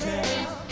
tell.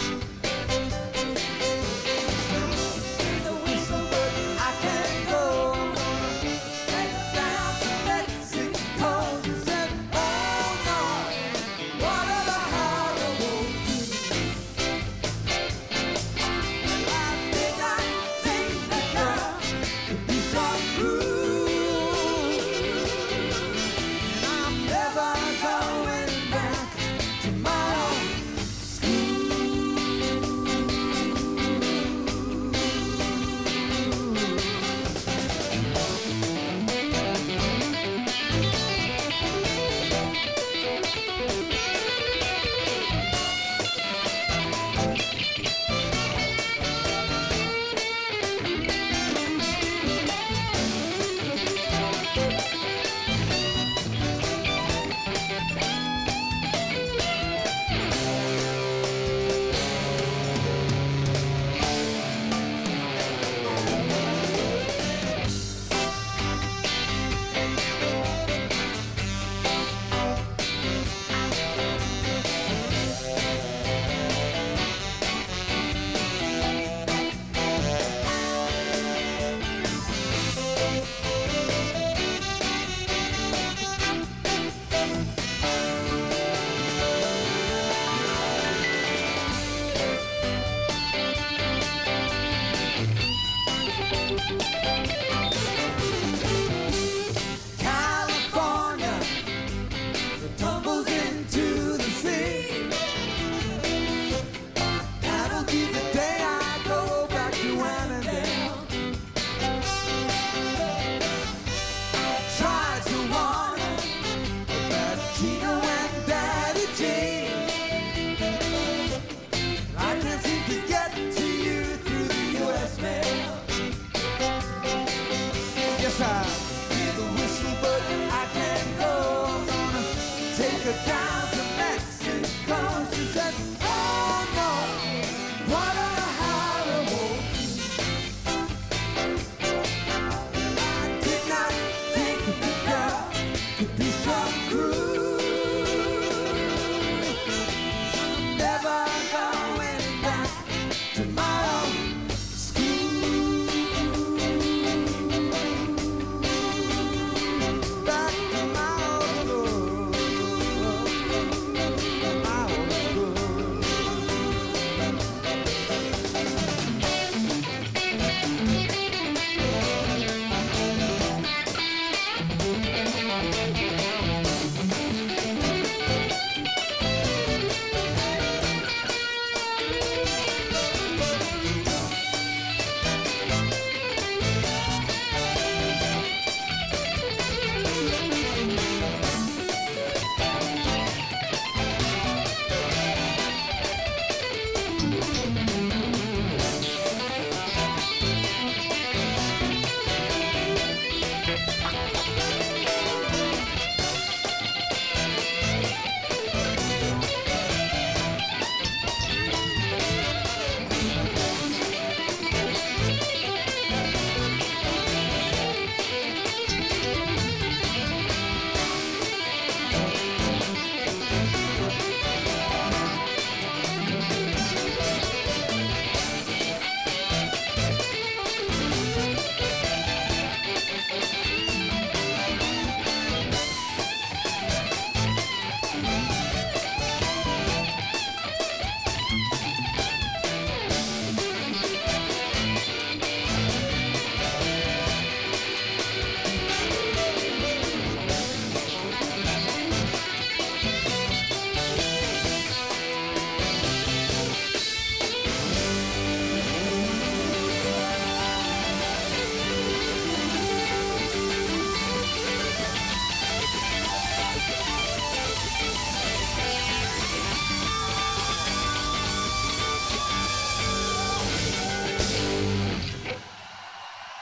take a dive.